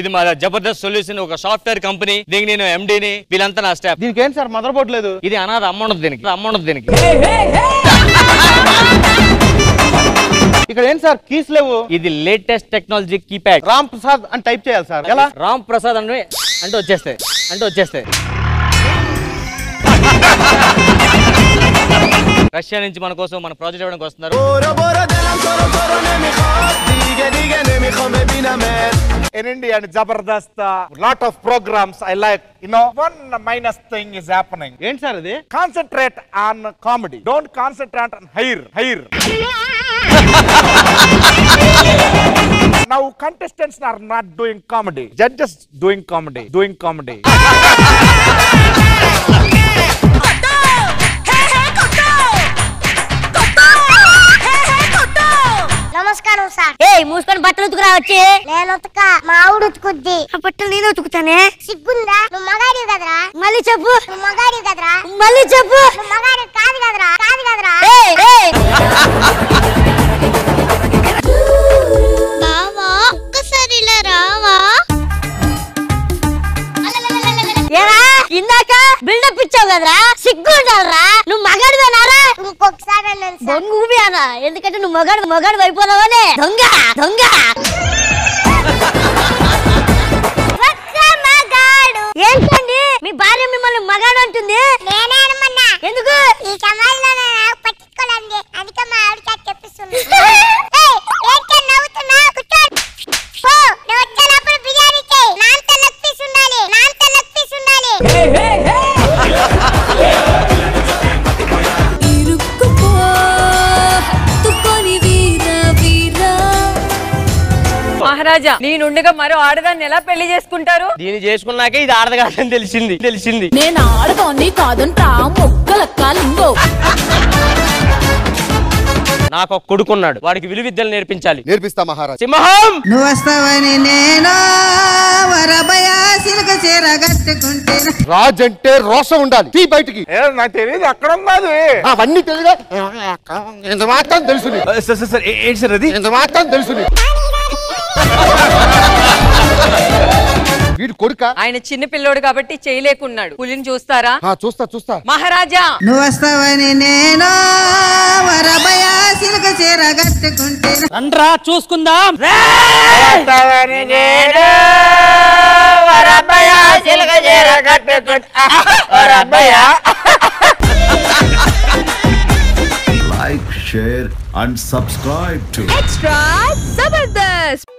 ఇది మా జబర్దస్త్ సొల్యూషన్ ఒక సాఫ్ట్వేర్ కంపెనీ. దీనికి నేను ఎండిని వీళ్ళంతా నా స్టాఫ్ దీనికి ఏంటి సార్ మదర్ బోర్డు లేదు? ఇది అనాథ అమ్మ ఉండదు దీనికి. అమ్మ ఉండదు దీనికి ఇక్కడ ఏంటి సార్ కీస్ లేవు? ఇది latest technology keypad. Ram Prasad అని టైప్ చేయాలి సార్. ఎలా? రామ్ ప్రసాద్ అంటే అంటే వచ్చేస్తాయి. అంటే వచ్చేస్తాయి. రష్యా నుంచి మన కోసం మన ప్రాజెక్ట్ ఇవ్వడానికి వస్తున్నారు. ఏనండి Jabardasth lot of programs I like one minus thing is happening concentrate on comedy don't concentrate on hire hire now contestants are doing comedy judges doing comedy doing comedy ఏ మూసుకొని బట్టలు ఉతుకురా వచ్చి. నేను ఉతక మా ఆవిడ ఉతుకుద్ది. ఆ బట్టలు నేను ఉతుకుతానే? సిగ్గుందా నువ్వు మగాడివి కదరా? మళ్ళీ చెప్పు. నువ్వు మగాడివి కదరా? మళ్ళీ చెప్పు. నువ్వు మగాడివి కాదు కదరా? కాదు కదరా? ఏయ్, ఏయ్. బావా ఒక్కసారి ఇలా రావా? ఏరా ఇందాక బిల్డప్ ఇచ్చావు కదరా? సిగ్గు ఉండాలరా నువ్వు మగాడివేనారా? బొంగు అన్నాను సార్ ఎందుకంటే నువ్వు మగాడు మగాడు అయిపోనావనే దొంగ దొంగ. మహారాజా నేనుండగా మరో ఆడదాన్ని ఎలా పెళ్ళి చేసుకుంటారు దీన్ని చేసుకున్నాకే ఇది ఆడదు కాదని తెలిసింది తెలిసింది నేను ఆడదాన్ని కాదంటా మొక్కలక్క లింగో నాకు ఒక కొడుకున్నాడు వాడికి విలువిద్యలు నేర్పించాలి నేర్పిస్తా మహారాజ్ సింహం నువ్వు వస్తావని నేను రాజ్ అంటే రోషం ఉండాలి తీ బయటికి ఏ, నాకు తెలియదు ఎక్కడ ఉన్నది అవన్నీ తెలియదు ఇంత మాత్రం తెలుసు. సార్ ఏంటి సార్ అది ఇంత మాత్రం తెలుసు. వీడు కొడుక? ఆయన చిన్న పిల్లోడు కాబట్టి చేయలేకున్నాడు. పులిని చూస్తారా? చూస్తా చూస్తా. మహారాజా! నువ్వు వస్తావని నేను వరబయా సిలక చీర కట్టుకుంటే రండ్రా చూసుకుందాం. like, share, and subscribe to extra Jabardasth